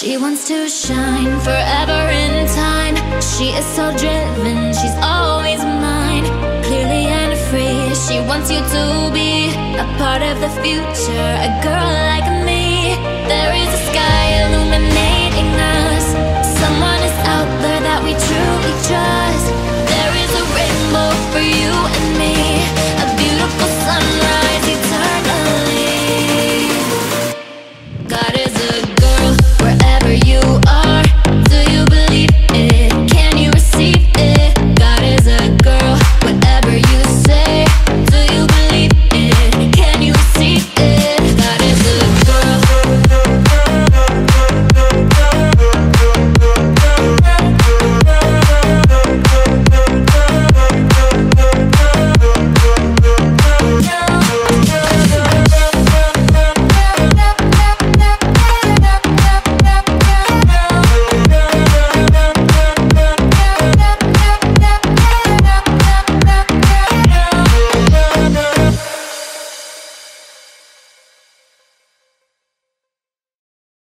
She wants to shine forever in time. She is so driven, she's always mine. Clearly and free, she wants you to be a part of the future, a girl like me.